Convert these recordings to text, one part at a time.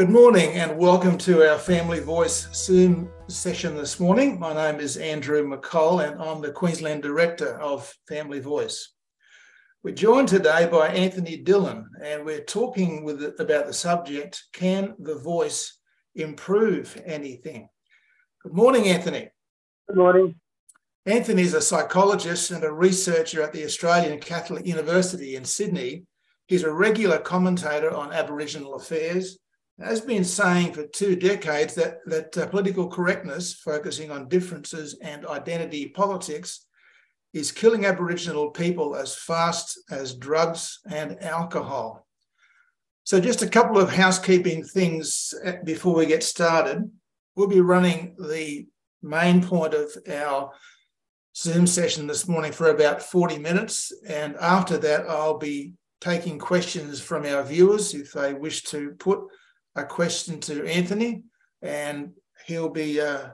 Good morning and welcome to our Family Voice Zoom session this morning. My name is Andrew McColl and I'm the Queensland Director of Family Voice. We're joined today by Anthony Dillon and we're talking with about the subject Can the voice improve anything? Good morning, Anthony. Good morning. Anthony is a psychologist and a researcher at the Australian Catholic University in Sydney. He's a regular commentator on Aboriginal affairs has been saying for two decades that, that uh, political correctness, focusing on differences and identity politics, is killing Aboriginal people as fast as drugs and alcohol. So, just a couple of housekeeping things uh, before we get started. We'll be running the main point of our Zoom session this morning for about 40 minutes. And after that, I'll be taking questions from our viewers if they wish to put a question to Anthony, and he'll be uh,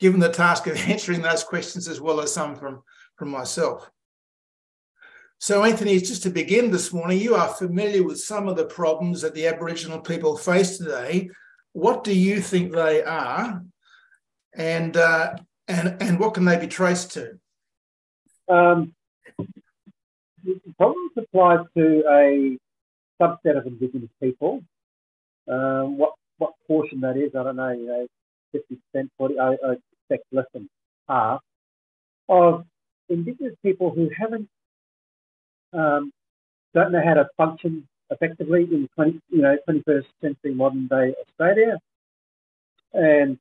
given the task of answering those questions as well as some from, from myself. So, Anthony, just to begin this morning, you are familiar with some of the problems that the Aboriginal people face today. What do you think they are, and uh, and and what can they be traced to? Um, the problems apply to a subset of Indigenous people um, what what portion that is, I don't know. You know, fifty percent, forty. I, I expect less than half of Indigenous people who haven't um, don't know how to function effectively in 20, you know, 21st century modern day Australia, and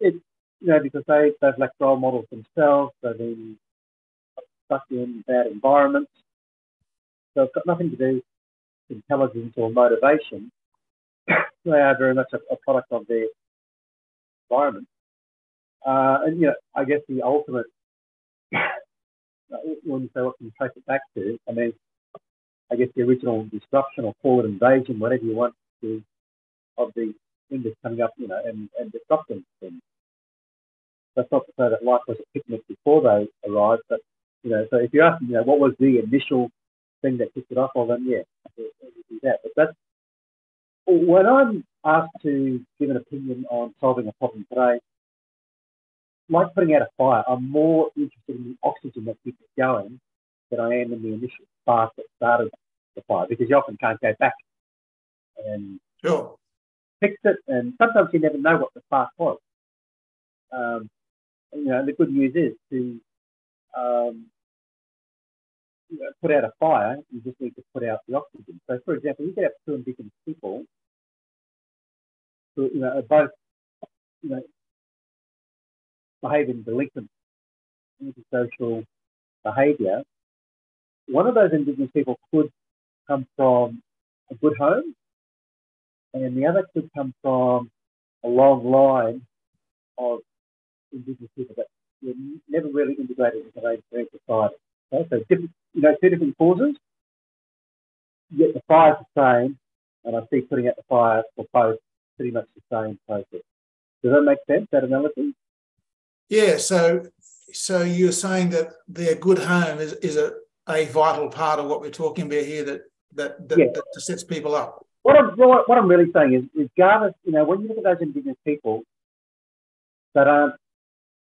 it you know because they they've lacked role models themselves, they've been stuck in bad environments, so it's got nothing to do with intelligence or motivation they are very much a, a product of their environment. Uh, and, you know, I guess the ultimate, when you say what can you trace it back to, I mean, I guess the original disruption or it invasion, whatever you want to, of the English coming up, you know, and, and disrupting things. That's not to say that life was a picnic before they arrived, but, you know, so if you ask me, you know, what was the initial thing that kicked it off, well, then, yeah, that. But that's when I'm asked to give an opinion on solving a problem today, like putting out a fire, I'm more interested in the oxygen that keeps it going than I am in the initial spark that started the fire because you often can't go back and sure. fix it. And sometimes you never know what the spark was. Um, you know, the good news is to um, put out a fire, you just need to put out the oxygen. So, for example, you get have two indigenous people who you know, are both you know, behaving delinquent antisocial behaviour. One of those Indigenous people could come from a good home, and the other could come from a long line of Indigenous people that were never really integrated into mainstream society. Okay? So, different, you know, two different causes, yet the fire's the same, and I see putting out the fire for both pretty much the same process. Does that make sense, that analogy? Yeah, so so you're saying that their good home is, is a, a vital part of what we're talking about here that that, that, yeah. that sets people up. What I'm, what I'm really saying is, regardless, you know, when you look at those Indigenous people that aren't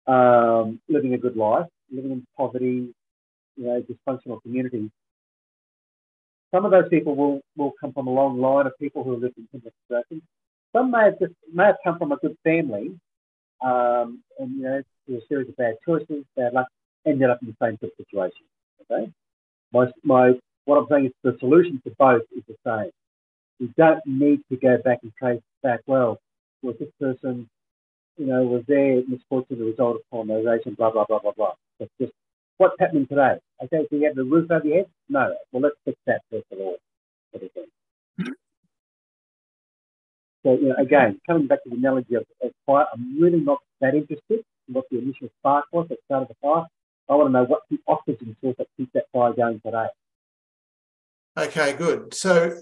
um, living a good life, living in poverty, know, dysfunctional communities, some of those people will, will come from a long line of people who have lived in similar situations. Some may have just may have come from a good family, um, and you know, through a series of bad choices, bad luck, ended up in the same sort of situation. Okay, my my what I'm saying is the solution to both is the same. You don't need to go back and trace back. Well, was this person, you know, was there misfortune a result of colonization? Blah blah blah blah blah. It's just what's happening today. Okay, do you have the roof over your head? No. Well, let's fix that first of all. So, you know, again, coming back to the analogy of, of fire, I'm really not that interested in what the initial spark was that started the fire. I want to know what's the oxygen source that keeps that fire going today. Okay, good. So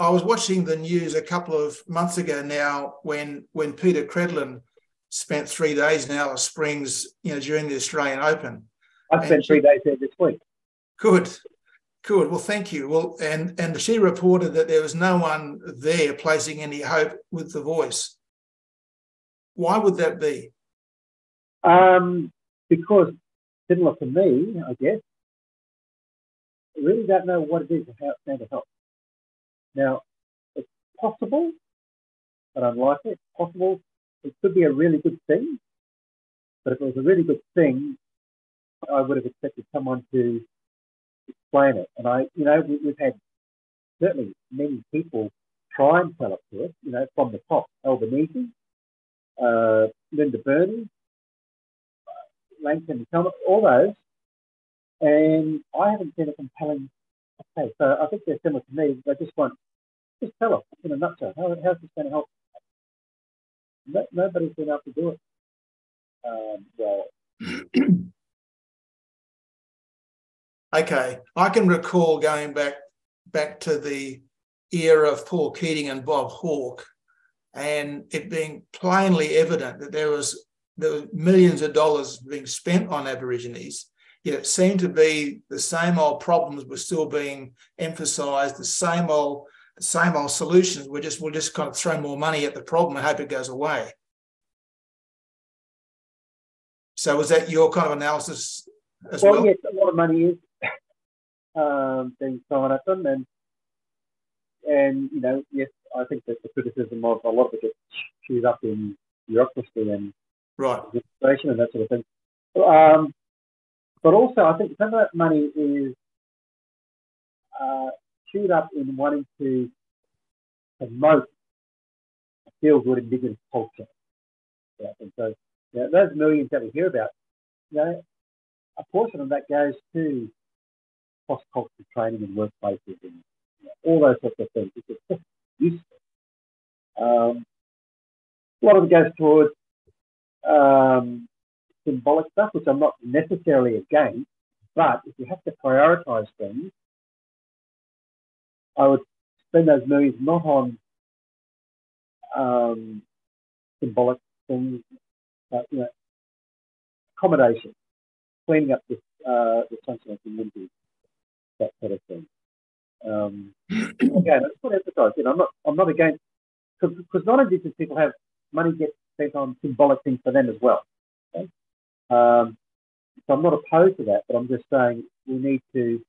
I was watching the news a couple of months ago now when when Peta Credlin spent three days in Alice Springs, you know, during the Australian Open. I spent three days there this week. Good. Good. Well, thank you. Well, and and she reported that there was no one there placing any hope with the voice. Why would that be? Um, because similar to me, I guess, I really don't know what it is and how it's going to help. Now, it's possible, but unlikely. It's possible. It could be a really good thing, but if it was a really good thing, I would have expected someone to explain it. And I, you know, we, have had certainly many people try and tell it to us, you know, from the top, Albanese, uh, Linda Burney, Langton, all those. And I haven't seen a compelling, okay, so I think they're similar to me. They just want, just tell us in a nutshell, how, how's this going to help? No, nobody's been able to do it. Um, well, okay, I can recall going back back to the era of Paul Keating and Bob Hawke, and it being plainly evident that there was there were millions of dollars being spent on Aborigines. Yet it seemed to be the same old problems were still being emphasised, the same old the same old solutions. We're just we'll just kind of throw more money at the problem and hope it goes away. So was that your kind of analysis as well? Well, yes, a lot of money is um, being thrown at them, and and you know, yes, I think that the criticism of a lot of it gets chewed up in bureaucracy and right and that sort of thing. Um, but also, I think some of that money is uh, chewed up in wanting to promote a feel good Indigenous culture. Yeah, and so, yeah, those millions that we hear about, you know, a portion of that goes to cross cultural training in workplaces and you know, all those sorts of things. It's just. Um, a lot of it goes towards um, symbolic stuff, which I'm not necessarily against, but if you have to prioritize things, I would spend those millions not on um, symbolic things, but you know, accommodation, cleaning up the, uh, the sunshine community, that sort of thing. Um, again, I just want to emphasise, you know, I'm not, I'm not against, because non-Indigenous people have money gets spent on symbolic things for them as well. Okay? Um, so I'm not opposed to that, but I'm just saying we need to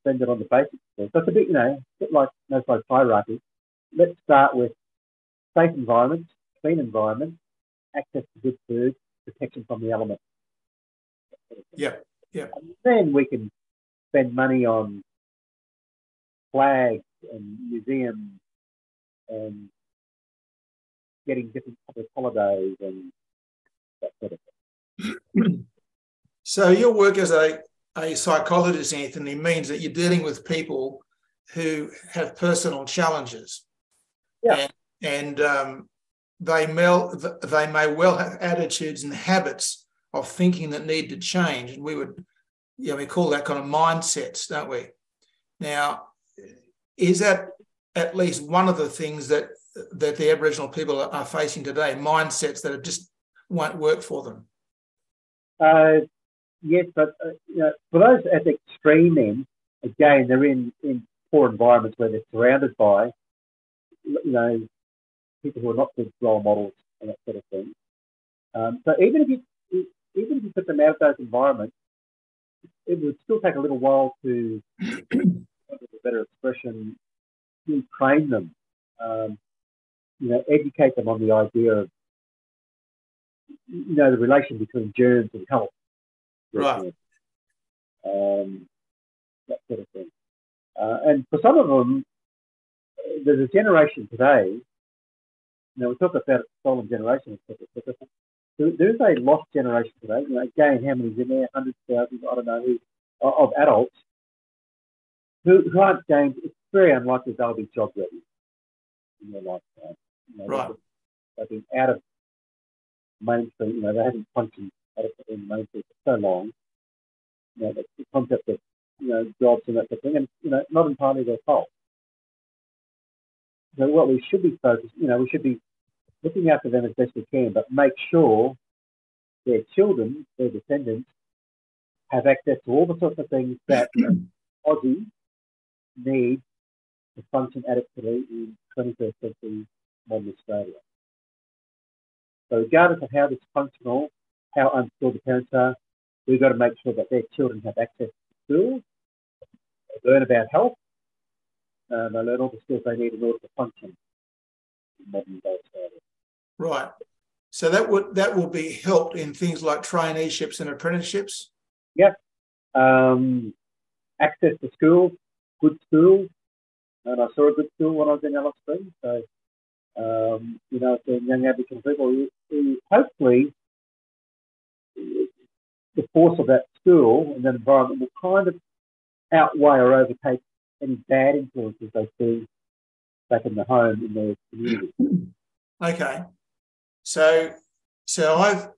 spend it on the basics. So it's a bit, you know, a bit like Maslow's hierarchy. Let's start with safe environments, clean environments, access to good food, protection from the elements. Yeah, yeah. And then we can spend money on flags and museums and getting different public holidays and that sort of thing. So your work as a, a psychologist, Anthony, means that you're dealing with people who have personal challenges. Yeah. And, and um, they, may, they may well have attitudes and habits of thinking that need to change. And we would, know, we call that kind of mindsets, don't we? Now, is that at least one of the things that that the Aboriginal people are facing today, mindsets that just won't work for them? Uh, yes, but uh, you know, for those at the extreme end, again, they're in, in poor environments where they're surrounded by, you know, people who are not good role models and that sort of thing. Um, so even if you even if you put them out of those environments, it would still take a little while to, a better expression, to train them um, you know, educate them on the idea of, you know, the relation between germs and health. Right. Um, that sort of thing. Uh, and for some of them, there's a generation today, you know, we talk about a stolen generation, etc. There's a lost generation today. You know, again, how many's in there? Hundreds, thousands, I don't know, who, of adults who, who aren't games. it's very unlikely they'll be job ready in their lifetime. You know, right. They've been out of mainstream, you know, they haven't functioned in mainstream for so long. You know, the, the concept of, you know, jobs and that sort of thing, and, you know, not entirely their fault. So what we should be focused, you know, we should be looking after them as best we can, but make sure their children, their descendants, have access to all the sorts of things that Aussie need to function adequately in 21st century modern Australia. So regardless of how dysfunctional, how unskilled the parents are, we've got to make sure that their children have access to schools, learn about health, and they learn all the skills they need in order to function in modern day Australia. Right. So that would that will be helped in things like traineeships and apprenticeships. Yep. Um, access to schools, good schools, and I saw a good school when I was in Alice Springs. So, um, you know, for young Aboriginal people, who, who hopefully the force of that school and that environment will kind of outweigh or overtake any bad influences they see back in the home in their community. Okay. So, so I've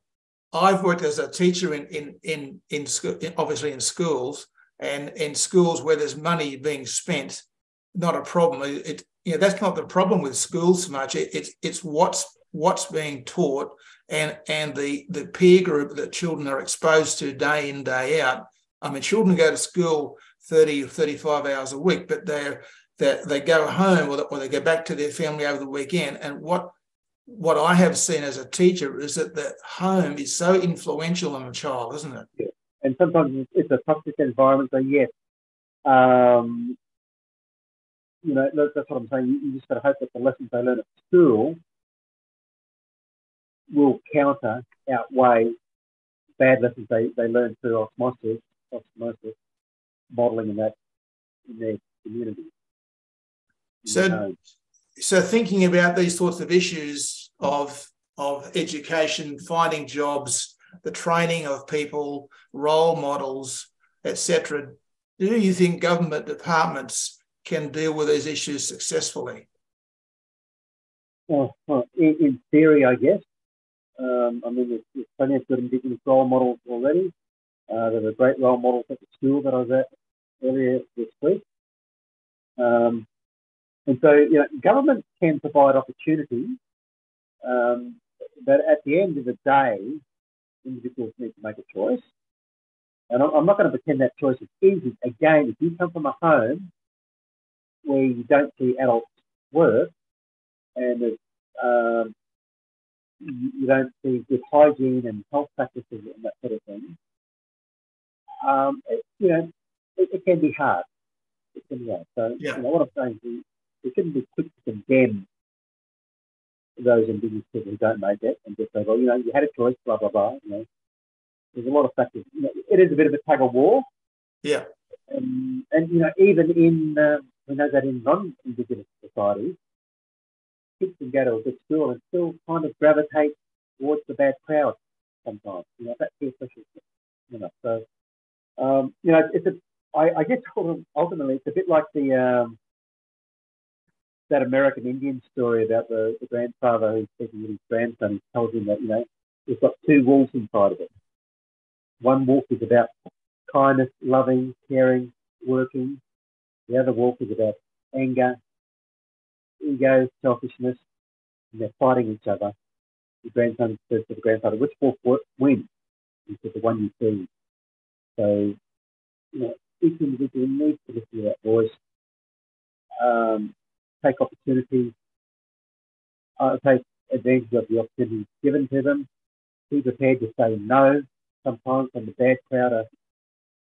I've worked as a teacher in in in in school, obviously in schools, and in schools where there's money being spent, not a problem. It, you know that's not the problem with schools so much. It, it's it's what's what's being taught and and the the peer group that children are exposed to day in day out. I mean, children go to school 30 or 35 hours a week, but they're they they go home or, or they go back to their family over the weekend. And what what I have seen as a teacher is that the home is so influential on a child, isn't it? Yeah. And sometimes it's a toxic environment. So yes, um, you know that's what I'm saying. You, you just got to hope that the lessons they learn at school will counter outweigh bad lessons they, they learn through osmosis, osmosis, modelling in that in their community. So, so thinking about these sorts of issues of of education, finding jobs, the training of people, role models, etc. Do you think government departments can deal with these issues successfully? Well, well in, in, theory, I guess. Um, I mean, there's, there's, plenty of good Indigenous role models already. Uh, there were great role models at the school that I was at earlier this week. Um, and so, you know, government can provide opportunities, um, but at the end of the day, individuals need to make a choice. And I'm not going to pretend that choice is easy. Again, if you come from a home where you don't see adults work and um, you don't see good hygiene and health practices and that sort of thing, um, it, you know, it, it, can be hard. It can be hard. So, yeah. you know, what I'm saying is we shouldn't be quick to condemn those Indigenous people who don't make it and just say, well, you know, you had a choice, blah, blah, blah. You know, there's a lot of factors. You know, it is a bit of a tug of war. Yeah. And, and you know, even in, um, we know that in non-Indigenous societies, kids can go to a good school and still kind of gravitate towards the bad crowd sometimes. You know, that peer pressure, you know. So, um, you know, it's a, I, I guess ultimately it's a bit like the, um, that American Indian story about the, the grandfather who's speaking with his grandson. He tells him that, you know, he's got two wolves inside of it. One wolf is about kindness, loving, caring, working. The other wolf is about anger, ego, selfishness, and they're fighting each other. The grandson says to the grandfather, which wolf wins? He said, the one you see. So, you know, each individual needs to listen to that voice. Um, take opportunities, uh, take advantage of the opportunities given to them, be prepared to say no sometimes when the bad crowd are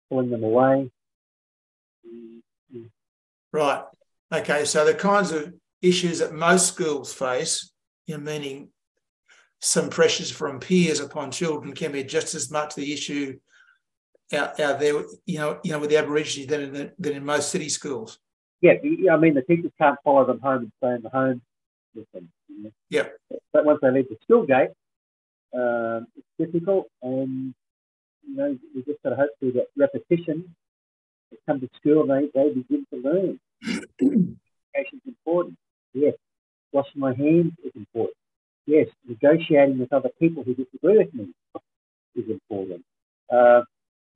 pulling them away. Right. Okay. So the kinds of issues that most schools face, you know, meaning some pressures from peers upon children, can be just as much the issue out, out there, you know, you know, with the Aborigines than in, the, than in most city schools yeah, I mean, the teachers can't follow them home and stay in the home with them. You know? Yeah. But once they leave the school gate, um, it's difficult, and you know, we just got to hope through that repetition. They come to school, and they they begin to learn. Education is important. Yes. Washing my hands is important. Yes. Negotiating with other people who disagree with me is important. Uh,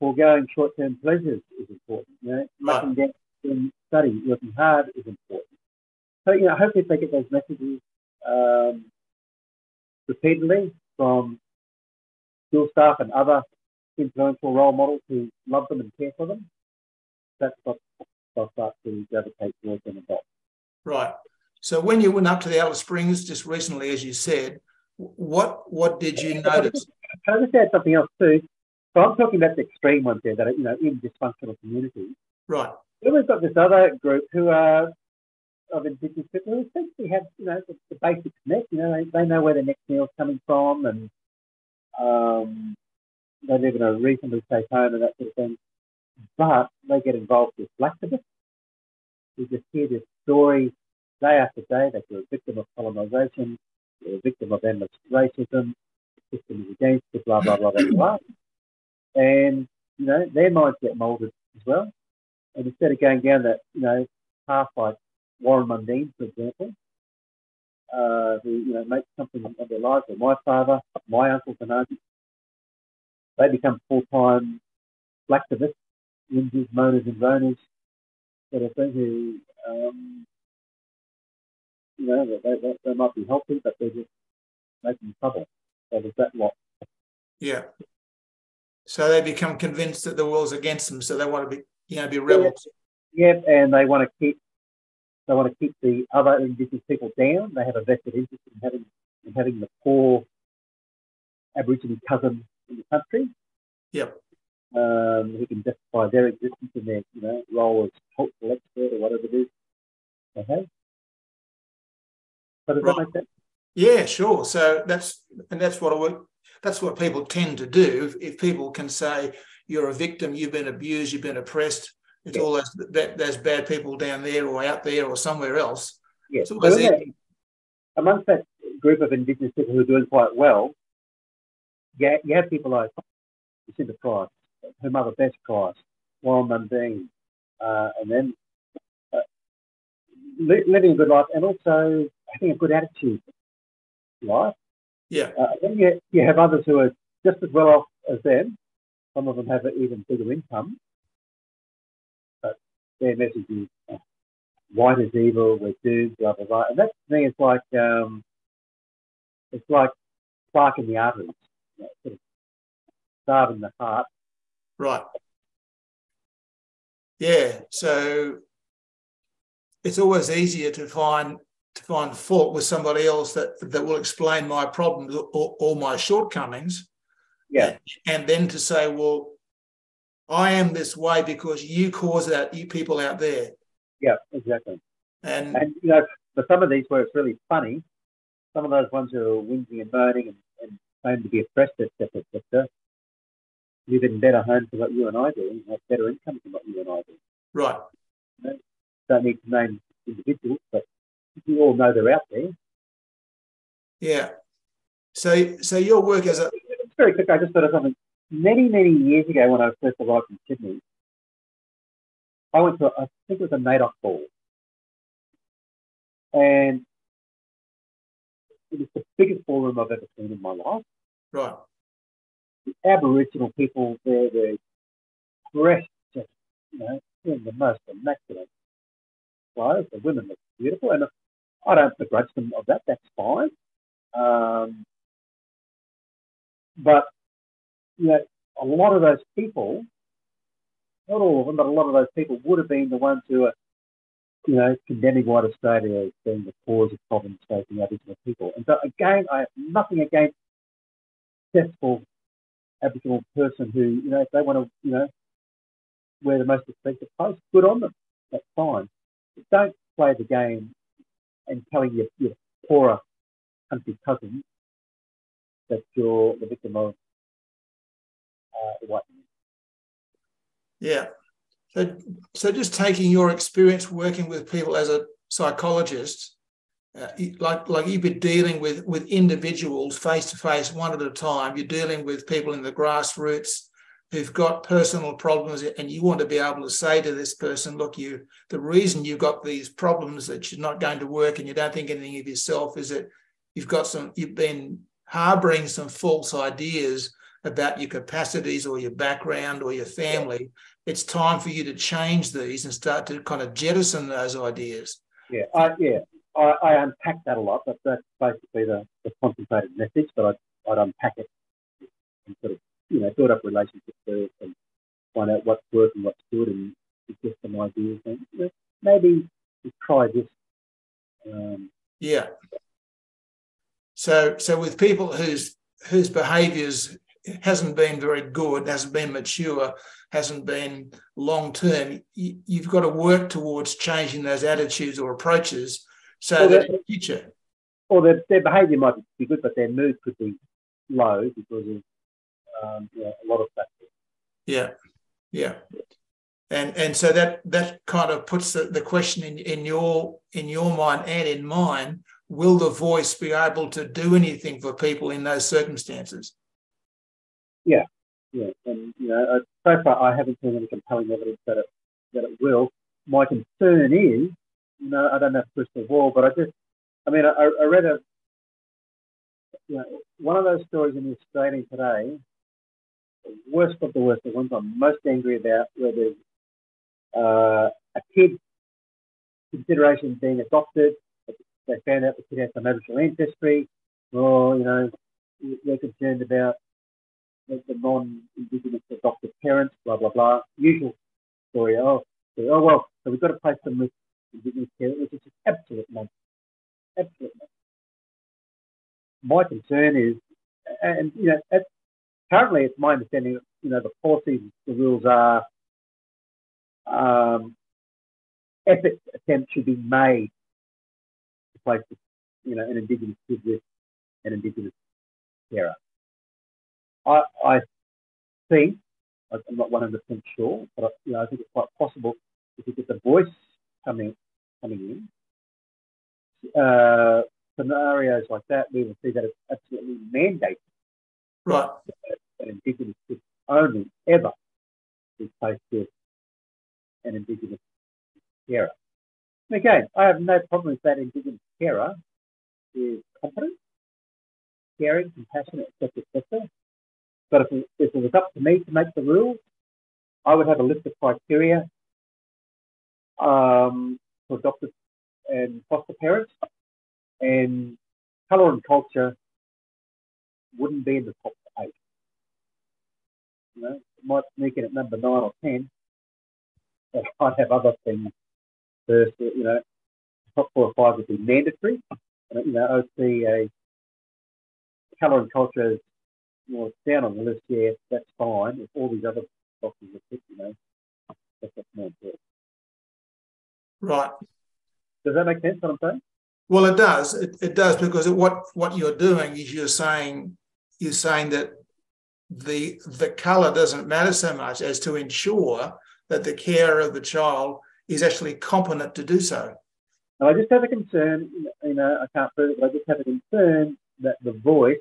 foregoing short-term pleasures is important. You know, right. down in study, working hard is important. So, you know, hopefully if they get those messages um, repeatedly from school staff and other influential role models who love them and care for them, that's what they'll start to gravitate towards them adopt. Right. So when you went up to the Alice Springs just recently, as you said, what what did you notice? Can I just add something else too? So I'm talking about the extreme ones there that are, you know, in dysfunctional communities. Right. Then we've got this other group who are of Indigenous people who essentially have, you know, the, the basics. You know, they, they know where their next meal's coming from and um, they live in a reasonably safe home and that sort of thing. But they get involved with blacksmiths. We just hear this story day after day that you're a victim of colonisation, you're a victim of endless racism, the system is against you, blah, blah, blah, blah, blah. And, you know, their minds get moulded as well. And instead of going down that, you know, path like Warren Mundine, for example, uh, who, you know, make something of their lives, or my father, my uncles and aunties, they become full-time blacksmiths, whingers, moaners and groaners, sort of thing, who, um, you know, they, they, they might be healthy, but they're just making trouble. So there's that lot. Yeah. So they become convinced that the world's against them, so they want to be, you know, be rebels. Yeah, and they want to keep they want to keep the other Indigenous people down. They have a vested interest in having in having the poor Aboriginal cousin in the country. Yep. Um, who can justify their existence in their you know role as cultural expert or whatever it is they have. So does right. that make sense? Yeah, sure. So that's and that's what I work. That's what people tend to do. If, if people can say you're a victim, you've been abused, you've been oppressed, it's all those that, those bad people down there or out there or somewhere else. Yeah. So that, amongst that group of Indigenous people who are doing quite well, yeah, you have people like Jacinta Price, her mother Bess Price, Warren Mundine, uh, and then uh, living a good life and also having a good attitude life. Yeah. Uh, then you, you have others who are just as well off as them. Some of them have an even bigger income. But their message is uh, white is evil, we're doomed, blah, blah, blah. And that to me is like, um, it's like sparking the arteries, you know, sort of starving the heart. Right. Yeah. So it's always easier to find to find fault with somebody else that that will explain my problems or, or my shortcomings. Yeah. And then to say, well, I am this way because you cause that, you people out there. Yeah, exactly. And, and you know, for some of these where it's really funny, some of those ones who are whinging and moaning and, and claim to be oppressed, etc., etc., live in better homes than what you and I do, and have better incomes than what you and I do. Right. You know, don't need to name individuals, but you all know they're out there. Yeah. So, so your work as a very quick. I just thought of something. Many, many years ago, when I first arrived in Sydney, I went to a, I think it was a NAIDOC ball, and it was the biggest ballroom I've ever seen in my life. Right. The Aboriginal people there were dressed just, you know, in the most immaculate clothes. The women looked beautiful, and I don't begrudge them of that. That's fine. Um, but you know, a lot of those people, not all of them, but a lot of those people would have been the ones who are, you know, condemning white Australia as being the cause of problems facing Aboriginal people. And so again, I have nothing against successful Aboriginal person who, you know, if they want to, you know, wear the most expensive clothes, good on them. That's fine. But don't play the game and telling your, your poorer country cousins that you're of uh, white Yeah. So, so just taking your experience working with people as a psychologist, uh, like like you've been dealing with with individuals face to face, one at a time. You're dealing with people in the grassroots who've got personal problems and you want to be able to say to this person look you the reason you've got these problems that you're not going to work and you don't think anything of yourself is that you've got some you've been harboring some false ideas about your capacities or your background or your family it's time for you to change these and start to kind of jettison those ideas yeah I, yeah I, I unpack that a lot but that's basically the, the concentrated message but I'd, I'd unpack it and sort of you know, build up relationships first and find out what's working, what's good, and system some ideas and you know, maybe try this. Um, yeah. So, so with people whose whose behaviours hasn't been very good, hasn't been mature, hasn't been long term, you, have got to work towards changing those attitudes or approaches so well, that future. Or their, their behaviour might be good, but their mood could be low because of um, yeah, a lot of factors. Yeah, yeah. And, and so that that kind of puts the, the question in, in your in your mind and in mine will the voice be able to do anything for people in those circumstances? Yeah yeah and you know uh, so far i haven't seen any compelling evidence that it that it will. My concern is you know i don't have a crystal ball but i just i mean i, I read a you know, one of those stories in the australian today worst of the worst the ones i'm most angry about where there's uh, a kid consideration being adopted they found out the kid had some Aboriginal ancestry, or, you know, they're concerned about the, the non-Indigenous adopted parents, blah, blah, blah. Usual story. Oh, oh well, so we've got to place them with Indigenous parents, which is just absolute nonsense. Absolute nonsense. My concern is, and, you know, at, currently it's my understanding that, you know, the policies, the rules are um, effort attempts should be made place, you know, an Indigenous kid with an Indigenous carer. I, I think, I'm not 100% sure, but I, you know, I think it's quite possible if you get the voice coming coming in, uh, scenarios like that, we will see that it's absolutely mandated. Right. That an Indigenous kid only ever be placed with an Indigenous carer. And again, I have no problem with that Indigenous carer is competent, caring, compassionate, etc., etc. But if it, if it was up to me to make the rules, I would have a list of criteria um, for adoptive and foster parents, and colour and culture wouldn't be in the top eight. You know, it might sneak in at number nine or ten, but I'd have other things first. You know, top four or five would be mandatory. Uh, you know, I see a colour and culture as well, down on the list, yeah, that's fine. If all these other boxes are ticked, you know, that's what's more important. Right. Does that make sense what I'm saying? Well, it does. It, it does because what what you're doing is you're saying you're saying that the the colour doesn't matter so much as to ensure that the care of the child is actually competent to do so. I just have a concern, you know, I can't prove it, but I just have a concern that the voice,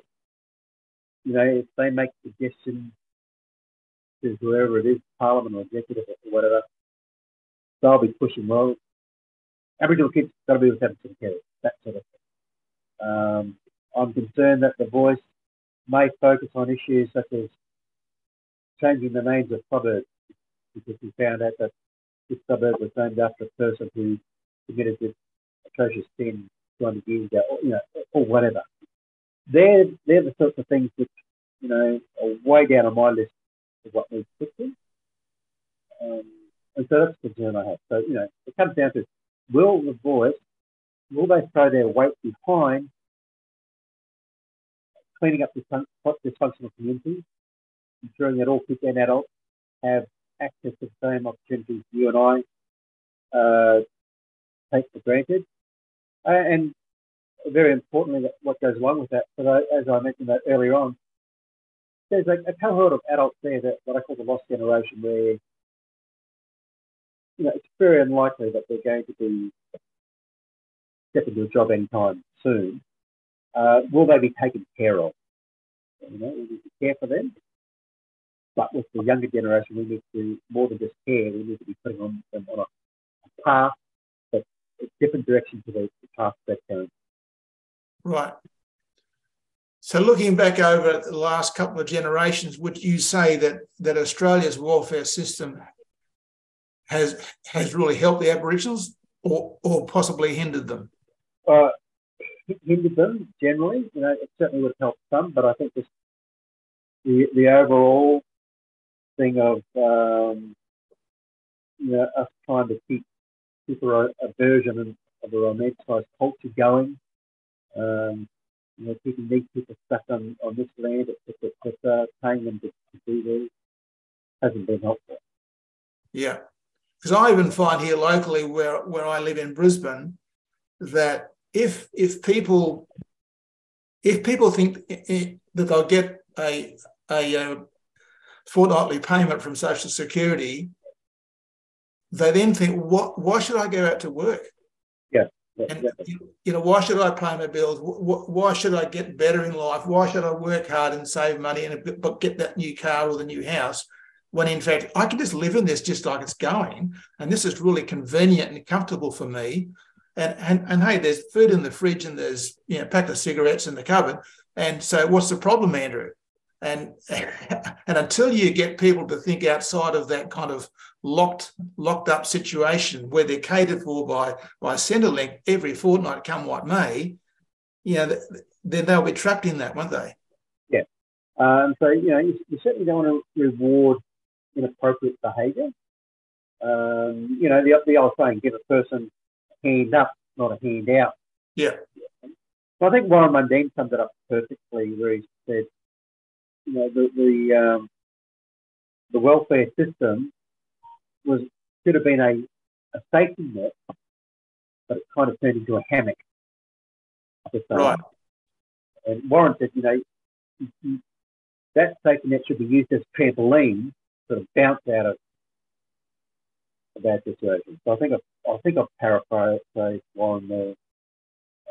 you know, if they make suggestions to whoever it is, Parliament or executive or whatever, they'll be pushing, well, Aboriginal kids got to be with Aboriginal that sort of thing. Um, I'm concerned that the voice may focus on issues such as changing the names of suburbs because we found out that this suburb was named after a person who committed this atrocious sin 200 years ago, or, you know, or whatever. They're, they're the sorts of things which, you know, are way down on my list of what needs fixing. Um, and so that's the concern I have. So, you know, it comes down to will the voice, will they throw their weight behind cleaning up this dysfunctional communities, ensuring that all kids and adults have access to the same opportunities you and I uh, take for granted, and very importantly, what goes along with that, as I mentioned that earlier on, there's a, cohort of adults there that what I call the lost generation, where you know it's very unlikely that they're going to be stepping into a job anytime soon. Uh, will they be taken care of? You know, we need to care for them. But with the younger generation, we need to more than just care. We need to be putting on them on a path different directions to the, path that parents. Right. So, looking back over the last couple of generations, would you say that that Australia's welfare system has has really helped the Aboriginals, or or possibly hindered them? Uh, hindered them generally. You know, it certainly would help some, but I think the the overall thing of um, you know, us trying to keep keep a, version of a romanticised culture going. Um, you know, keeping these people stuck on, on this land, etc., etc., paying them to, to do this hasn't been helpful. Yeah, because I even find here locally, where where I live in Brisbane, that if if people if people think that they'll get a a, a uh, fortnightly payment from Social Security, they then think, what? Why should I go out to work? Yeah. And you know, why should I pay my bills? Why should I get better in life? Why should I work hard and save money and get that new car or the new house? When in fact, I can just live in this just like it's going, and this is really convenient and comfortable for me. And and and hey, there's food in the fridge and there's you know a pack of cigarettes in the cupboard. And so, what's the problem, Andrew? And and until you get people to think outside of that kind of locked locked up situation where they're catered for by by Centrelink every fortnight, come what may, you know, then they'll be trapped in that, won't they? Yeah. Um, so you know, you, you, certainly don't want to reward inappropriate behaviour. Um, you know, the the old saying, give a person a hand up, not a hand out. Yeah. So I think Warren Mundine summed it up perfectly, where he said, you know, the the um, the welfare system was should have been a, a safety net, but it kind of turned into a hammock. Right. And Warren said, you know, that safety net should be used as trampoline sort of bounce out of bad situation. So I think I, I think I've paraphrased Warren there.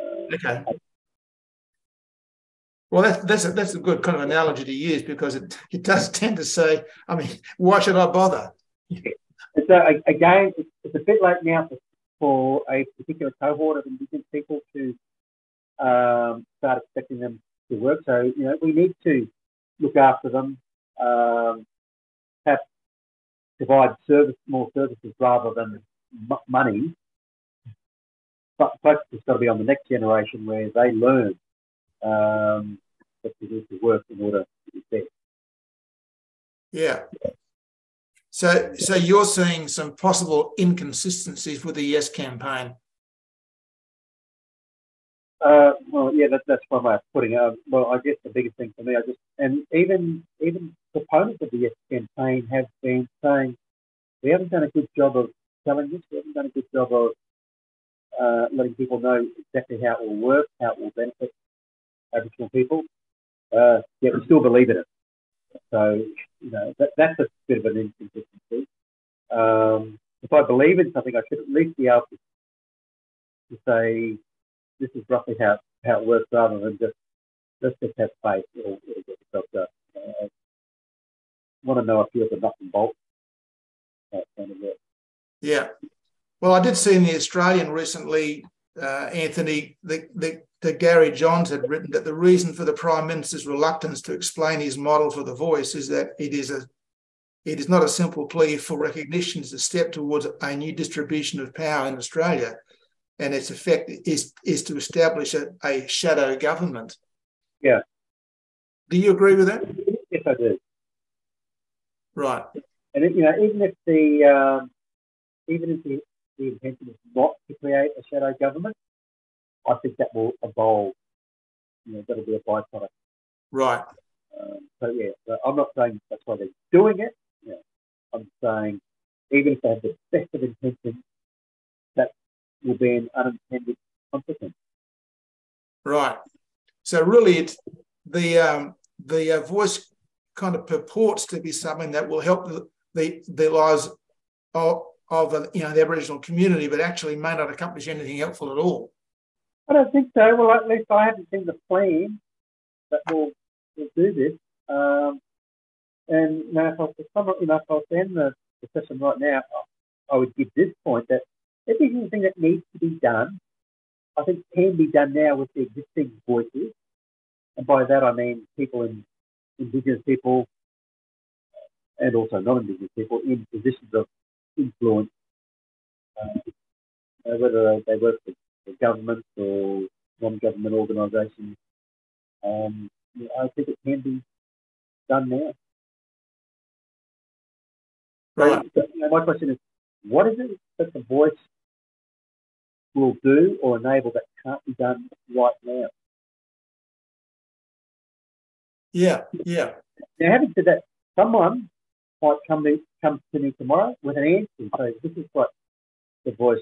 Uh, okay. Well, that's that's a, that's a good kind of analogy to use because it, it does tend to say, I mean, why should I bother? So again, it's a bit late now for, a particular cohort of Indigenous people to um, start expecting them to work. So you know, we need to look after them, um, have provide service more services rather than m- money. But focus has got to be on the next generation where they learn um, what to do to work in order to be fair. Yeah. So, so you're seeing some possible inconsistencies with the Yes campaign. Uh, well, yeah, that, that's one way of putting it. Well, I guess the biggest thing for me, I just and even even proponents of the Yes campaign have been saying we haven't done a good job of telling this. We haven't done a good job of uh, letting people know exactly how it will work, how it will benefit Aboriginal people. Uh, yet we still believe in it. So, you know, that, that's a bit of an inconsistency. Um, if I believe in something, I should at least be able to, to say, this is roughly how, how it works rather than just, let's just have faith, it'll get done. Uh, I want to know few of the nuts and bolts. Kind of yeah. Well, I did see in the Australian recently, uh, Anthony, the, the that Gary Johns had written that the reason for the Prime Minister's reluctance to explain his model for the voice is that it is a it is not a simple plea for recognition, it's a step towards a new distribution of power in Australia. And its effect is, is to establish a, a shadow government. Yeah. Do you agree with that? Yes, I do. Right. And you know, even if the um, even if the, the intention is not to create a shadow government, I think that will evolve. You know, that'll be a byproduct. Right. Um, so yeah, so I'm not saying that's why they're doing it. Yeah. I'm saying even if they have the best of intentions, that will be an unintended consequence. Right. So really, it's the um, the uh, voice kind of purports to be something that will help the the, the lives of, of uh, you know the Aboriginal community, but actually may not accomplish anything helpful at all. I don't think so. Well, at least I haven't seen the plan that will, will do this. Um, and know, if I was to you know, if I was end the discussion right now, I would give this point that everything that needs to be done, I think, can be done now with the existing voices. And by that I mean people in Indigenous people and also non-Indigenous people in positions of influence, uh, whether they work for government or non-government organisations. Um, I think it can be done now. Right. So, you know, my question is, What is it that the voice will do or enable that can't be done right now? Yeah, yeah. Now, having said that, someone might come to, come to me tomorrow with an answer and this is what the voice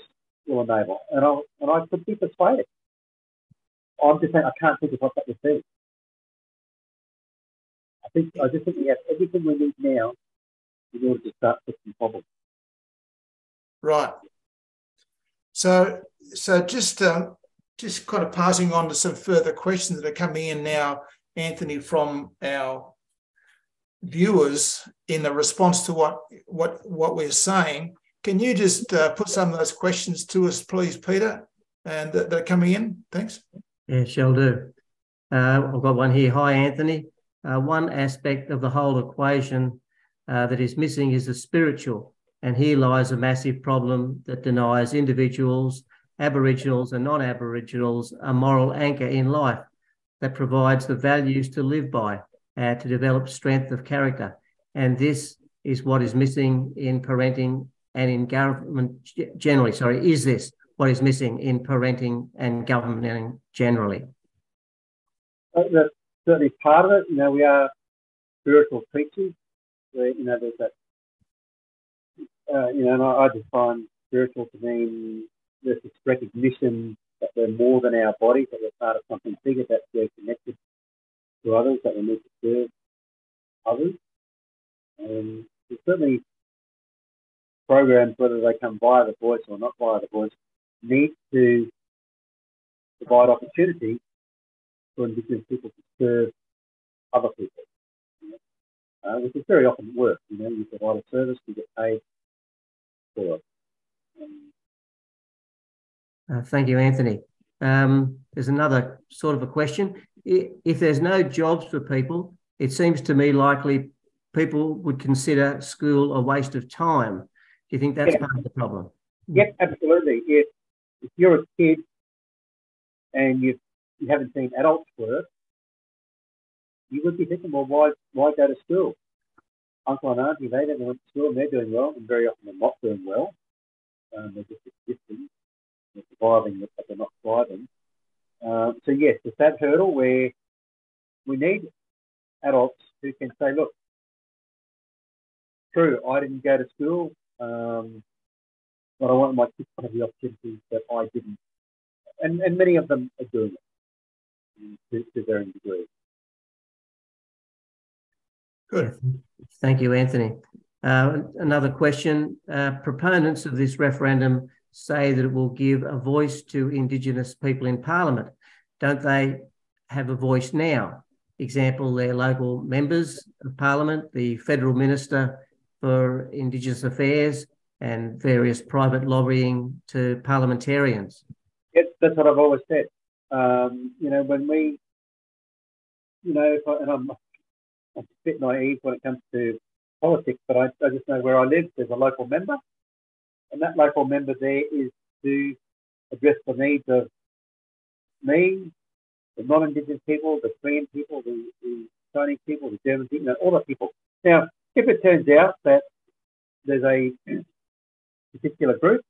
will enable. And, I'll, and I could be persuaded. I'm just saying I can't think of what that would be. I think I just think we have everything we need now in order to start fixing problems. Right. So, so just um, just kind of passing on to some further questions that are coming in now, Anthony, from our viewers in the response to what what what we're saying. Can you just uh, put some of those questions to us, please, Peter, and that, that are coming in? Thanks. Yeah, shall do. Uh, I've got one here. Hi, Anthony. Uh, one aspect of the whole equation uh, that is missing is the spiritual, and here lies a massive problem that denies individuals, Aboriginals and non-Aboriginals, a moral anchor in life that provides the values to live by uh, to develop strength of character. And this is what is missing in parenting and in government generally. Sorry, is this what is missing in parenting and governing generally? Uh, that's certainly part of it. You know, we are spiritual creatures. Where, you know, there's that. Uh, you know, and I, I define spiritual to mean there's this recognition that we're more than our bodies, that we're part of something bigger, that we're connected to others, that we need to serve others. And there's certainly programs, whether they come via the voice or not via the voice, need to provide opportunity for Indigenous people to serve other people, uh, which is very often work. You know, you provide a service, you get paid for it. Um, uh, thank you, Anthony. Um, there's another sort of a question. If there's no jobs for people, it seems to me likely people would consider school a waste of time. Do you think that's yeah. part of the problem? Yes, absolutely. If, if you're a kid and you you haven't seen adults work, you would be thinking, well, why why go to school? Uncle and auntie, they never went to school and they're doing well, and very often they're not doing well. Um, they're just existing they're surviving, but they're not thriving. Uh, so yes, it's that hurdle where we need adults who can say, look, true, I didn't go to school, um, but I want my kids to have the opportunities that I didn't. And, and many of them are doing it to, to varying degrees. Good. Thank you, Anthony. Uh, another question. Uh, proponents of this referendum say that it will give a voice to Indigenous people in Parliament. Don't they have a voice now? Example, their local members of Parliament, the Federal Minister for Indigenous Affairs, and various private lobbying to parliamentarians. Yes, that's what I've always said. Um, you know, when we, you know, I, and I'm, I'm a bit naive when it comes to politics, but I, I just know where I live, there's a local member and that local member there is to address the needs of me, the non-Indigenous people, the Korean people, the, the Chinese people, the German people, all the people. Now, if it turns out that there's a particular group,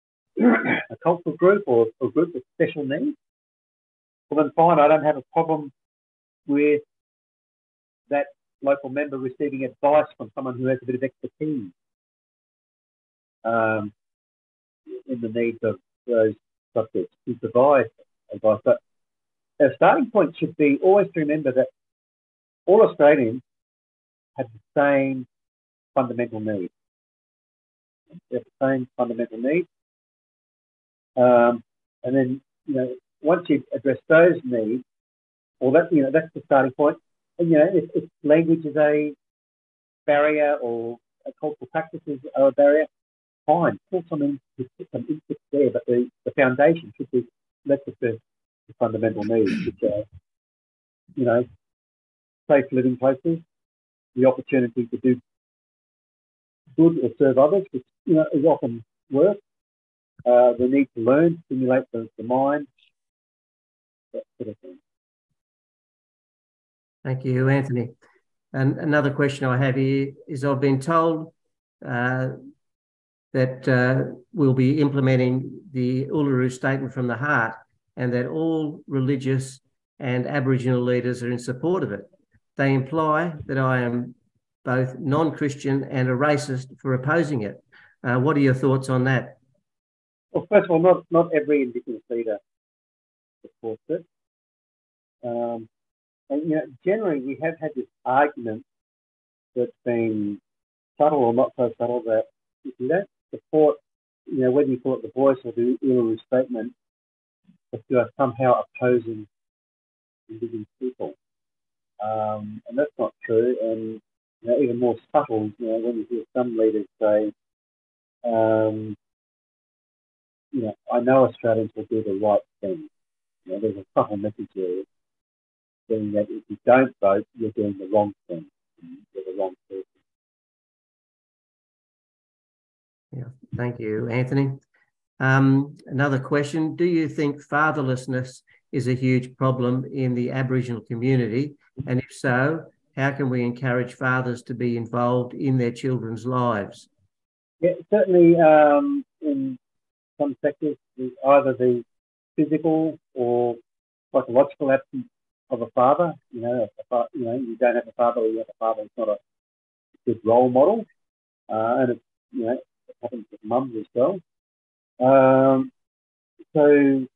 a cultural group or a group with special needs, well then fine, I don't have a problem with that local member receiving advice from someone who has a bit of expertise um, in the needs of those subjects to provide advice. But our starting point should be always to remember that all Australians have the same fundamental needs. They have the same fundamental needs. Um, and then, you know, once you address those needs, well, that, you know, that's the starting point. And, you know, if, if language is a barrier or cultural practices are a barrier, fine, put some, in, inputs there, but the, the foundation should be let's address the fundamental needs, which are, you know, safe living places, the opportunity to do good or serve others, which, you know, is often work, uh, the need to learn, stimulate the, the mind, that sort of thing. Thank you, Anthony. And another question I have here is I've been told uh, that uh, will be implementing the Uluru Statement from the Heart and that all religious and Aboriginal leaders are in support of it. They imply that I am both non Christian and a racist for opposing it. Uh, what are your thoughts on that? Well, first of all, not, not every Indigenous leader supports it. Um, and you know, generally, we have had this argument that's been subtle or not so subtle that if you don't support, you know, whether you call it the voice or the Uluru statement, if you are somehow opposing Indigenous people. Um, and that's not true. And you know, even more subtle, you know, when you hear some leaders say, um, you know, I know Australians will do the right thing. You know, there's a subtle message there saying that if you don't vote, you're doing the wrong thing. You're the wrong person. Yeah, thank you, Anthony. Um, another question Do you think fatherlessness is a huge problem in the Aboriginal community? And if so, how can we encourage fathers to be involved in their children's lives? Yeah, certainly um, in some sectors, either the physical or psychological absence of a father. You know, a, you know, you don't have a father, or you have a father who's not a good role model, uh, and it, you know, with mums as well. Um, so,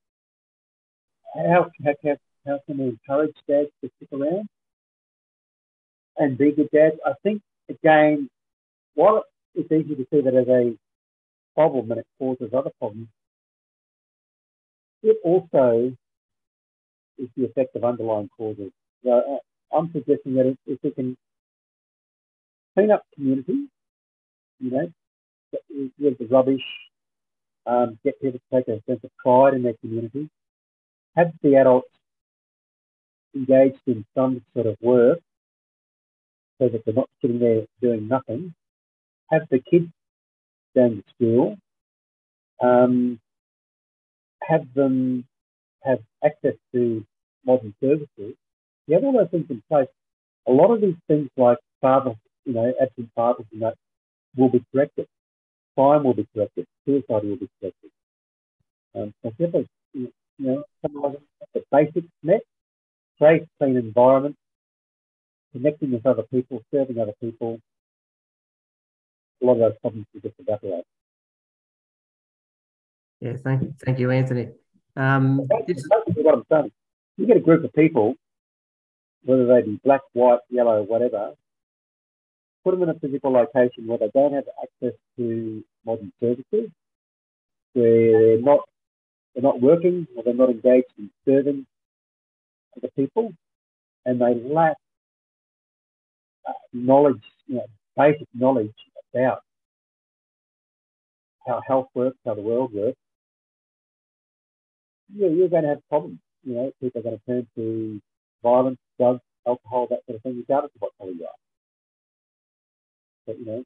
how, how, how can we encourage dads to stick around and be good dads? I think again, while it's easy to see that as a problem and it causes other problems, it also is the effect of underlying causes. So uh, I'm suggesting that if, if we can clean up community, you know, get the rubbish, um, get people to take a sense of pride in their community, have the adults engaged in some sort of work so that they're not sitting there doing nothing, have the kids going to school, um, have them have access to modern services, you have all those things in place. A lot of these things like father, you know, absent fathers and that will be corrected. Crime will be corrected. Suicide will be corrected. Um, so if you know, the basics met, safe, clean environment, connecting with other people, serving other people, a lot of those problems will just evaporate. Yeah, thank you, thank you, Anthony. Um, what I'm saying. You get a group of people, whether they be black, white, yellow, whatever, put them in a physical location where they don't have access to modern services, where they're not they're not working or they're not engaged in serving other people, and they lack uh, knowledge, you know, basic knowledge about how health works, how the world works, yeah, you're going to have problems. You know, people are going to turn to violence, drugs, alcohol, that sort of thing, regardless of what color you are. But, you know,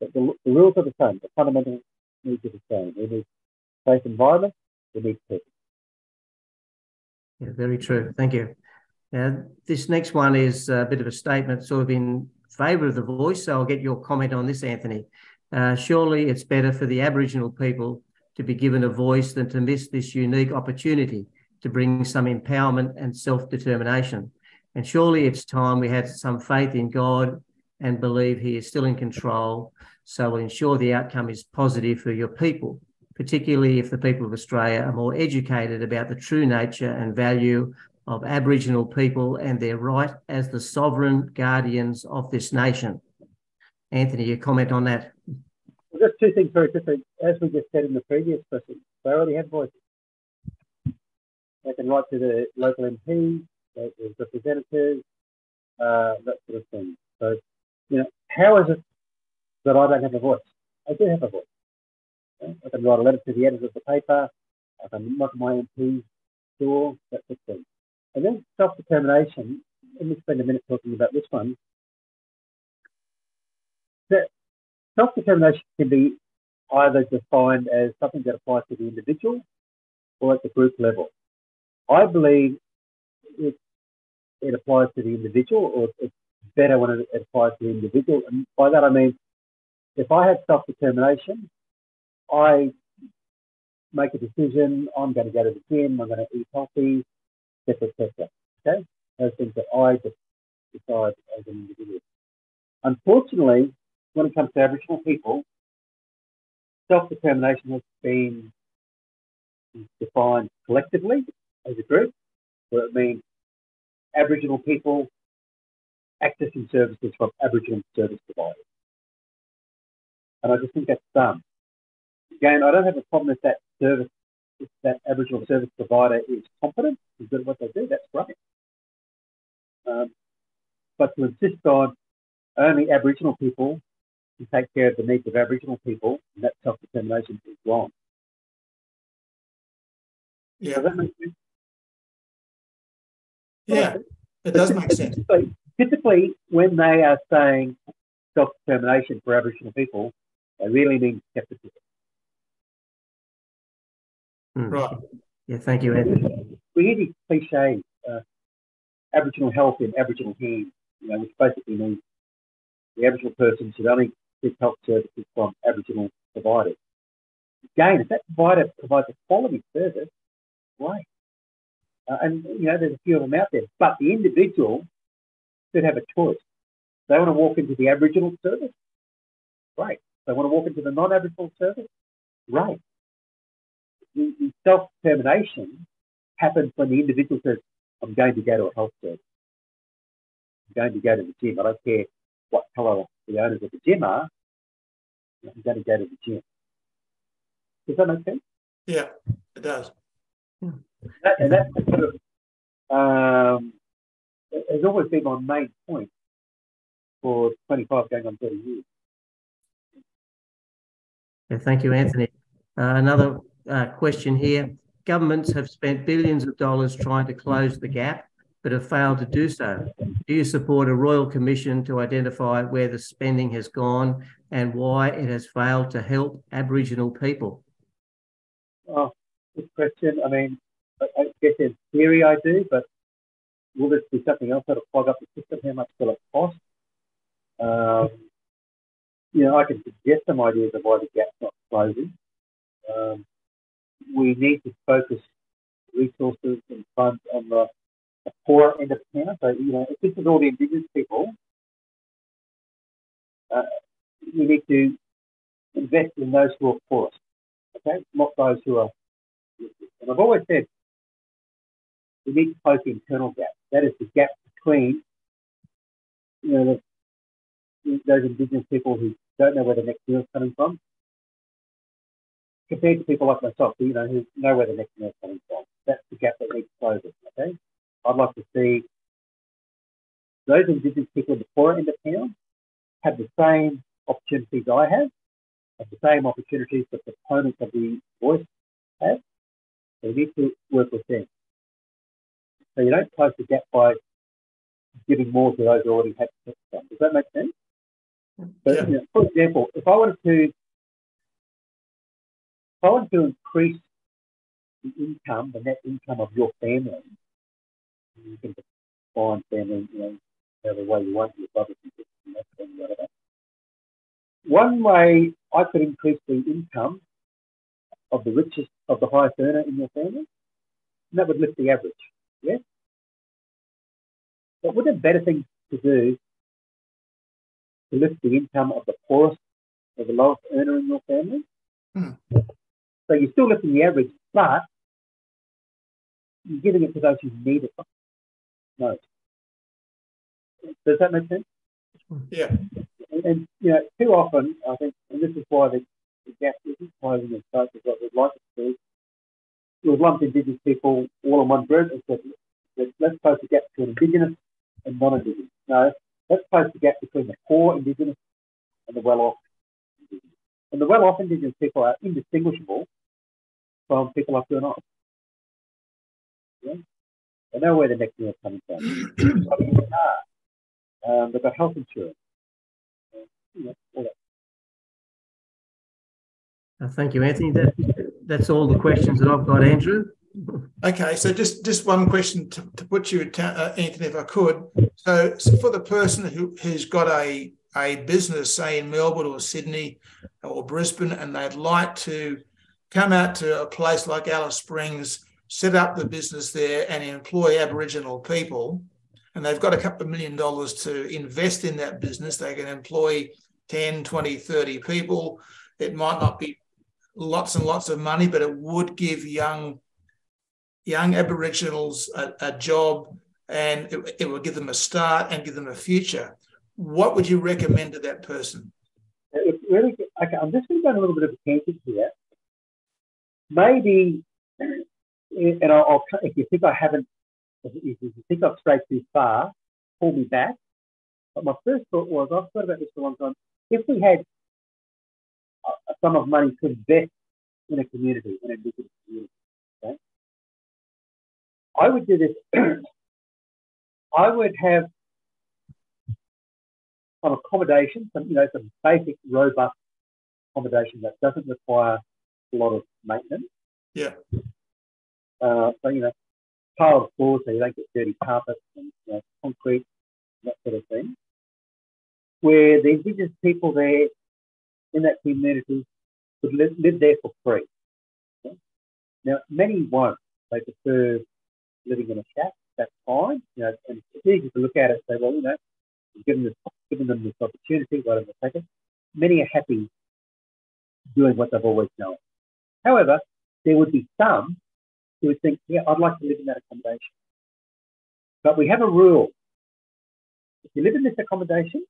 but the, the rules are the same. The fundamental needs are the same. We need safe environment. We need people. Yeah, very true. Thank you. Now, this next one is a bit of a statement, sort of in favour of the voice. So I'll get your comment on this, Anthony. Uh, surely it's better for the Aboriginal people to be given a voice than to miss this unique opportunity to bring some empowerment and self determination. And surely it's time we had some faith in God and believe He is still in control. So we'll ensure the outcome is positive for your people, particularly if the people of Australia are more educated about the true nature and value of Aboriginal people and their right as the sovereign guardians of this nation. Anthony, your comment on that? just two things very quickly. As we just said in the previous question, they already have voices. They can write to the local MP, the representatives, uh, that sort of thing. So, you know, how is it that I don't have a voice? I do have a voice. I can write a letter to the editor of the paper. I can knock my MP's door, that sort thing. And then self-determination, let me spend a minute talking about this one. That Self-determination can be either defined as something that applies to the individual or at the group level. I believe it, it applies to the individual or better when it, applies to the individual. And by that I mean, if I had self-determination, I make a decision, I'm going to go to the gym, I'm going to eat healthy, etc., etc. Okay? Those things that I decide as an individual. Unfortunately, when it comes to Aboriginal people, self-determination has been defined collectively as a group, where it means Aboriginal people accessing services from Aboriginal service providers. And I just think that's dumb. Again, I don't have a problem if that service, if that Aboriginal service provider is competent, is good at what they do, that's great. Um, but to insist on only Aboriginal people to take care of the needs of Aboriginal people, and that self-determination is wrong. Yeah. Does that make sense? Yeah, it does make sense. Typically, typically, when they are saying self-determination for Aboriginal people, they really mean skepticism. Mm. Right. Yeah, thank you, Anthony. We hear these cliches, uh, Aboriginal health in Aboriginal hands, you know, which basically means the Aboriginal person should only get health services from Aboriginal providers. Again, if that provider provides a quality service, great. Uh, and, you know, there's a few of them out there. But the individual should have a choice. They want to walk into the Aboriginal service, great. They want to walk into the non-Aboriginal service, right. The, the self-determination happens when the individual says, I'm going to go to a health service. I'm going to go to the gym. I don't care what colour the owners of the gym are. I'm going to go to the gym. Does that make sense? Yeah, it does. That, and that's the sort of, um, it has always been my main point for 25 going on 30 years. Yeah, thank you, Anthony. Uh, another uh, question here. Governments have spent billions of dollars trying to close the gap, but have failed to do so. Do you support a royal commission to identify where the spending has gone and why it has failed to help Aboriginal people? Oh, good question. I mean, I, I guess in theory I do, but will this be something else that'll clog up the system? How much will it cost? Um, you know, I can suggest some ideas of why the gap's not closing. Um, we need to focus resources and funds on the, the poorer end of town. So, you know, if this is all the Indigenous people, uh, we need to invest in those who are poorest, okay, not those who are. And I've always said we need to close the internal gap. That is the gap between, you know, the, those Indigenous people who don't know where the next meal is coming from, compared to people like myself, you know, who know where the next meal is coming from. That's the gap that needs closing. Okay, I'd like to see those Indigenous people in the poorer end of town have the same opportunities I have, have the same opportunities that the opponents of the voice have. So we need to work with them. So you don't close the gap by giving more to those who already have. Does that make sense? But, Yeah. you know, for example, if I wanted to, if I wanted to increase the income, the net income of your family, you can define family, you know, however way you want, your brothers and sisters, and that family, whatever. One way I could increase the income of the richest, of the highest earner in your family, and that would lift the average. Yes? But wouldn't a better thing to do to lift the income of the poorest or the lowest earner in your family? Hmm. So you're still lifting the average, but you're giving it to those who need it most. Does that make sense? Yeah. And, and you know, too often, I think, and this is why the, the gap isn't closing as such as what we'd like it to We've lumped Indigenous people all in one group and said, let- let's close the gap between Indigenous and non-Indigenous. No, let's close the gap between the poor Indigenous and the well-off Indigenous. And the well-off Indigenous people are indistinguishable from people like you and I. Yeah? They know where the next meal is coming from. They've got. Um, they've got health insurance. You know, all that. Uh, thank you, Anthony. That, that's all the questions that I've got, Andrew. Okay, so just just one question to, to put you, uh, Anthony, if I could. So, so for the person who who's got a a business, say in Melbourne or Sydney or Brisbane, and they'd like to come out to a place like Alice Springs, set up the business there, and employ Aboriginal people, and they've got a couple of million dollars to invest in that business, they can employ 10, 20, 30 people. It might not be lots and lots of money, but it would give young young Aboriginals a, a job and it, it would give them a start and give them a future. What would you recommend to that person? It's really. Okay, I'm just going to go a little bit of a tangent here. Maybe, and I'll, I'll, if you think I haven't, if you think I've strayed too far, pull me back. But my first thought was, I've thought about this for a long time. If we had sum of money to invest in a community, in a indigenous community, okay, I would do this. I would have some accommodation, some you know, some basic, robust accommodation that doesn't require a lot of maintenance. Yeah. Uh, so you know, tiled floors so you don't get dirty carpets and you know, concrete, that sort of thing. Where the indigenous people there in that community could live, live there for free. Okay? Now, many won't. They prefer living in a shack. That's fine. You know, and it's easy to look at it and say, well, you know, given this, given them this opportunity, why don't it? Many are happy doing what they've always known. However, there would be some who would think, yeah, I'd like to live in that accommodation. But we have a rule. If you live in this accommodation,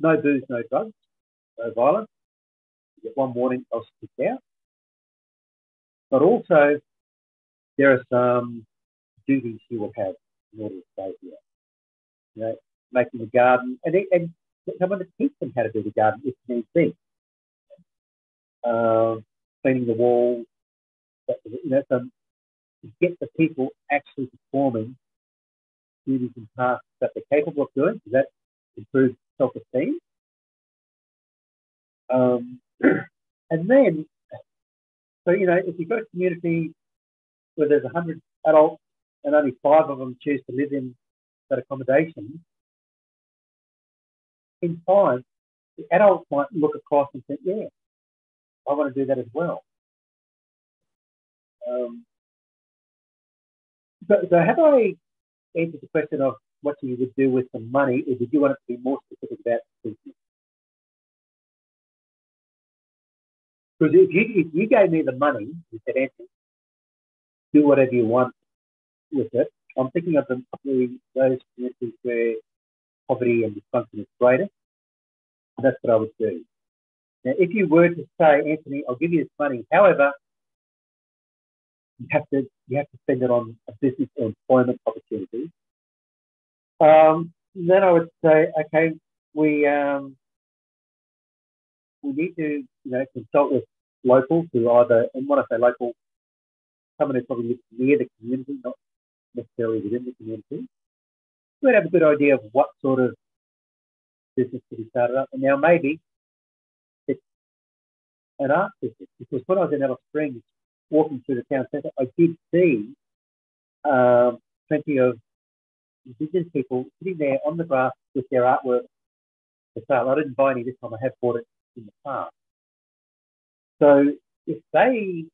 no booze, no drugs, no violence. You get one warning, else kicked out. But also, there are some duties you would have in order to stay here you know, making the garden, and, and someone to teach them how to do the garden if need be. Um, cleaning the walls, you know, some, to get the people actually performing duties and tasks that they're capable of doing, because that improves self-esteem. Um, and then, so you know, if you've got a community where there's 100 adults and only five of them choose to live in that accommodation, in time, the adults might look across and think, yeah, I want to do that as well. Um, so, so have I answered the question of what you would do with the money, or did you want it to be more specific about the business? Because if you, if you gave me the money, you said, Anthony, do whatever you want with it, I'm thinking of the, those communities where poverty and dysfunction is greatest. That's what I would do. Now, if you were to say, Anthony, I'll give you this money, however, you have to you have to spend it on a business or employment opportunity. Um, then I would say, okay, we um, we need to you know consult with locals who either, and when I say local, someone who probably lives near the community, not necessarily within the community. We'd have a good idea of what sort of business to be started up. And now maybe it's an art business because when I was in Alice Springs walking through the town centre, I did see um, plenty of Indigenous people sitting there on the grass with their artwork for sale. I didn't buy any this time, I have bought it in the past. So if they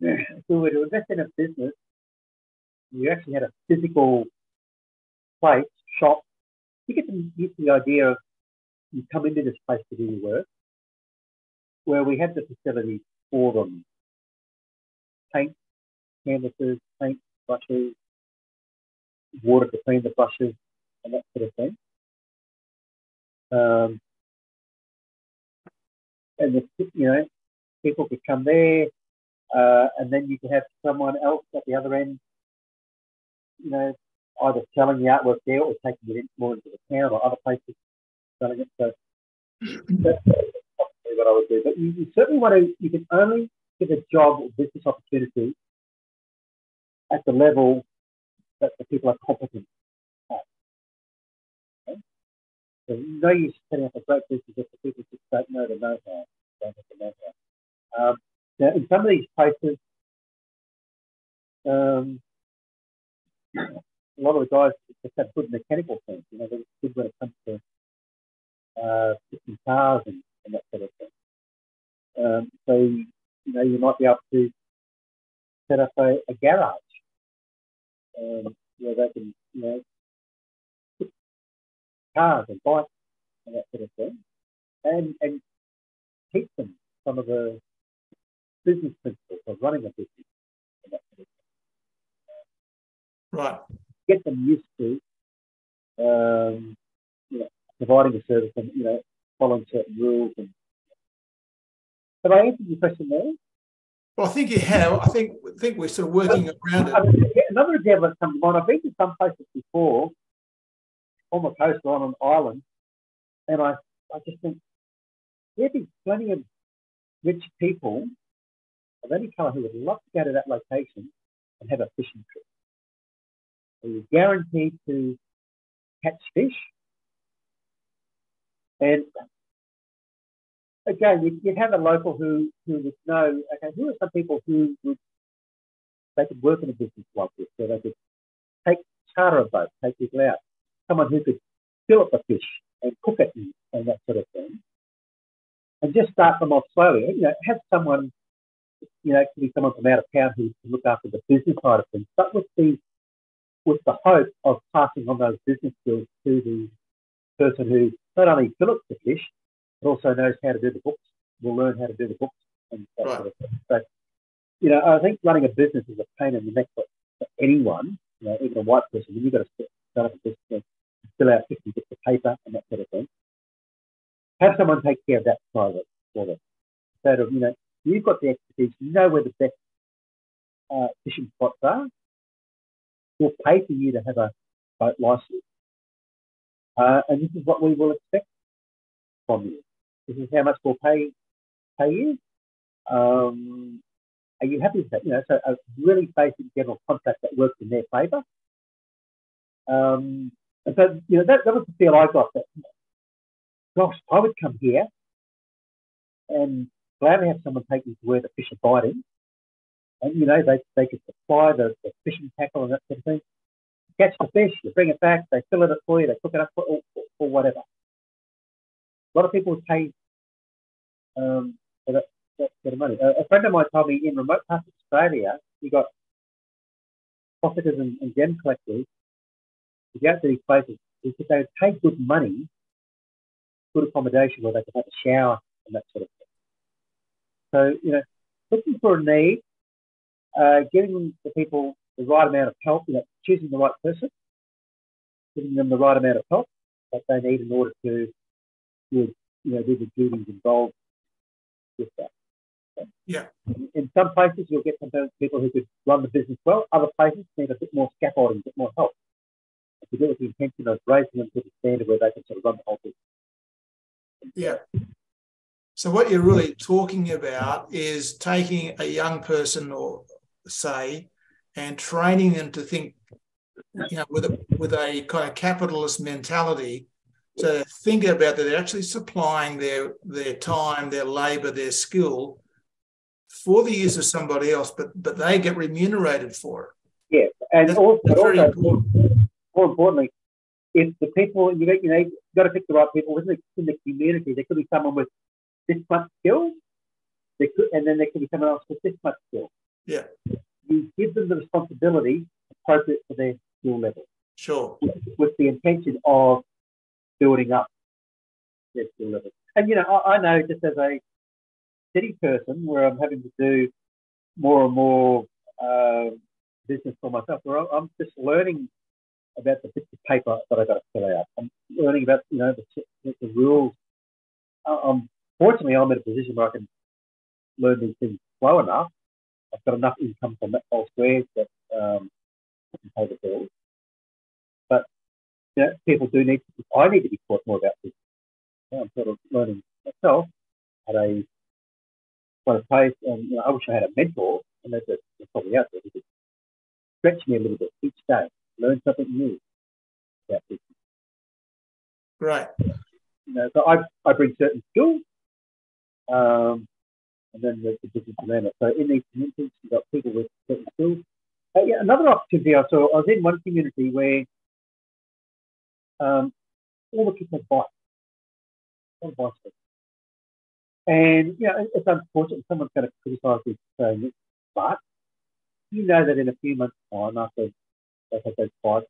if we were to invest in a business you actually had a physical place, shop, you get the idea of you come into this place to do your work, where we have the facilities for them. Paint, canvases, paint, brushes, water to clean the brushes, and that sort of thing. Um, and the, you know, people could come there, uh, and then you could have someone else at the other end you know, either selling the artwork there or taking it more into the town or other places selling it. So that's what I would do. But you, you, certainly want to, you can only get a job or business opportunity at the level that the people are competent at. Okay? So no use setting up a great business if the people just don't know the know-how. Don't have the know-how. Um, now, in some of these places, um, a lot of the guys just have good mechanical things. You know, they're good when it comes to uh, fixing cars and, and that sort of thing. Um, so, you know, you might be able to set up a, a garage um, where they can, you know, put cars and bikes and that sort of thing, and and teach them some of the business principles of running a business and that sort of thing. Right. Get them used to, um, you know, providing a service and you know following certain rules and. Have I answered your question there? Well, I think you have. I think I think we're sort of working around it. Another example that comes to mind. I've been to some places before, on the coast or on an island, and I, I just think there'd be plenty of rich people of any colour who would love to go to that location and have a fishing trip. So you're guaranteed to catch fish. And again, you'd, have a local who, who would know, okay, who are some people who would, they could work in a business like this, where they could take charter a boat, take people out, someone who could fillet the fish and cook it and, and that sort of thing. And just start them off slowly. You know, have someone, you know, it could be someone from out of town who can look after the business side of things, but with the with the hope of passing on those business skills to the person who not only fillets the fish, but also knows how to do the books, will learn how to do the books and that right. sort of thing. So, you know, I think running a business is a pain in the neck for, for anyone, you know, even a white person. When you've got to start up a business, fill out 50 bits of paper and that sort of thing. Have someone take care of that side for them. So, that, you know, you've got the expertise, you know where the best uh, fishing spots are. We'll pay for you to have a boat license. Uh, and this is what we will expect from you. This is how much we'll pay pay you. Um, are you happy with that? You know, so a really basic general contract that works in their favour. Um, and so, you know, that, that was the feel I got that, gosh, I would come here and gladly have someone take me to where the fish are biting. And, you know, they, they could supply the, the fishing tackle and that sort of thing. Catch the fish, you bring it back, they fill it up for you, they cook it up for, or, or whatever. A lot of people pay um, for that, sort of money. A, a, friend of mine told me in remote parts of Australia, you got prospectors and, and gem collectors to go to these places because they would pay good money, good accommodation where they could have a shower and that sort of thing. So, you know, looking for a need, uh, giving the people the right amount of help, you know, choosing the right person, giving them the right amount of help that they need in order to do, you know, do the duties involved with that. Yeah. In some places, you'll get some people who could run the business well. Other places need a bit more scaffolding, a bit more help to do with the intention of raising them to the standard where they can sort of run the whole thing. Yeah. So what you're really talking about is taking a young person, or say, and training them to think, you know, with a with a kind of capitalist mentality, to think about that they're actually supplying their their time, their labour, their skill for the use of somebody else, but but they get remunerated for it. Yes, and that's, also, that's also, important more importantly, if the people you know, you know, you've got to pick the right people within the, in the community. There could be someone with this much skill, there could, and then there could be someone else with this much skill. Yeah. You give them the responsibility appropriate for their skill level. Sure. With the intention of building up their skill level. And you know, I, I know just as a city person where I'm having to do more and more uh, business for myself, where I'm just learning about the bits of paper that I got to fill out. I'm learning about you know the, the, rules. Um, fortunately, I'm in a position where I can learn these things slow enough. I've got enough income from elsewhere that um, I can pay the bills. You know, people do need to. I need to be taught more about this. I'm sort of learning myself at a kind of pace, and you know, I wish I had a mentor, and there's, there's probably out there who could stretch me a little bit each day learn something new. Yeah. Right. You know, so I, I bring certain skills, um, and then the, the business it. So in these communities, you've got people with certain skills, Uh, yeah, another opportunity I saw, I was in one community where um, all the kids had bikes. All. And, you know, it's unfortunate someone's going to criticise this saying this, but you know that in a few months' time, after they have had those bikes,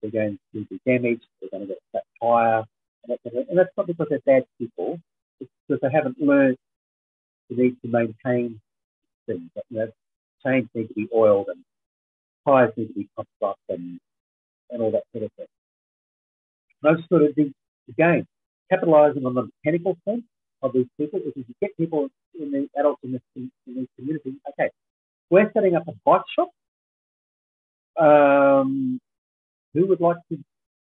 they're going to be damaged, they're going to get a flat tyre, and, and that's not because they're bad people, it's because they haven't learned the need to maintain things. You know, chains need to be oiled and tyres need to be pumped up and, and all that sort of thing. Those sort of things, again, capitalising on the mechanical sense of these people, if you get people in the adults in this in, in these communities, okay, we're setting up a bike shop. Um, who would like to,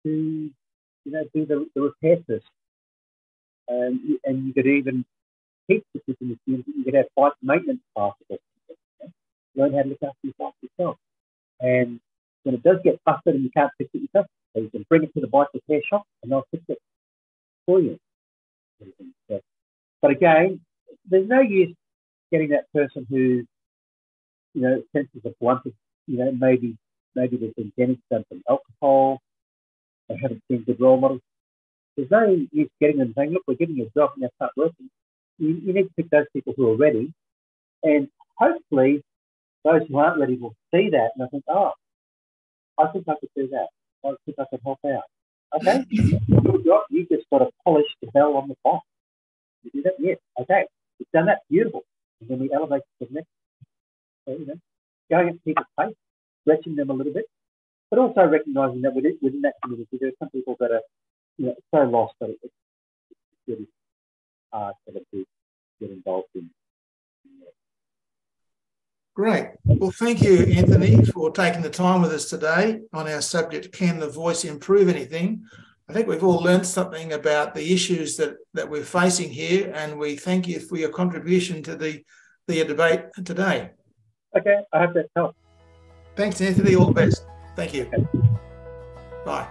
to you know, do the, the repair first? Um, and you could even teach the people in the community. You could have bike maintenance classes. Learn how to look after your bike yourself. And when it does get busted and you can't fix it yourself, so you can bring it to the bike repair shop and they'll fix it for you. But again, there's no use getting that person who, you know, senses of blunted, you know, maybe maybe they've been done from alcohol, they haven't seen good role models. There's no use getting them saying, look, we're giving you a job and they start working. You, you need to pick those people who are ready. And hopefully those who aren't ready will see that and I think, oh, I think I could do that. I think I could help out. Okay, good job. You just got to polish the bell on the box. You do that? Yes. Okay. You've done that. Beautiful. And then we elevate to the next. So, you know, going at people's pace, stretching them a little bit, but also recognizing that within, within that community, there are some people that are, you know, so lost that it's, it's really hard for them to get involved in. Great. Well, thank you, Anthony, for taking the time with us today on our subject Can the Voice Improve Anything? I think we've all learned something about the issues that, that we're facing here, and we thank you for your contribution to the, the debate today. Okay, I hope that helps. Thanks, Anthony. All the best. Thank you. Okay. Bye.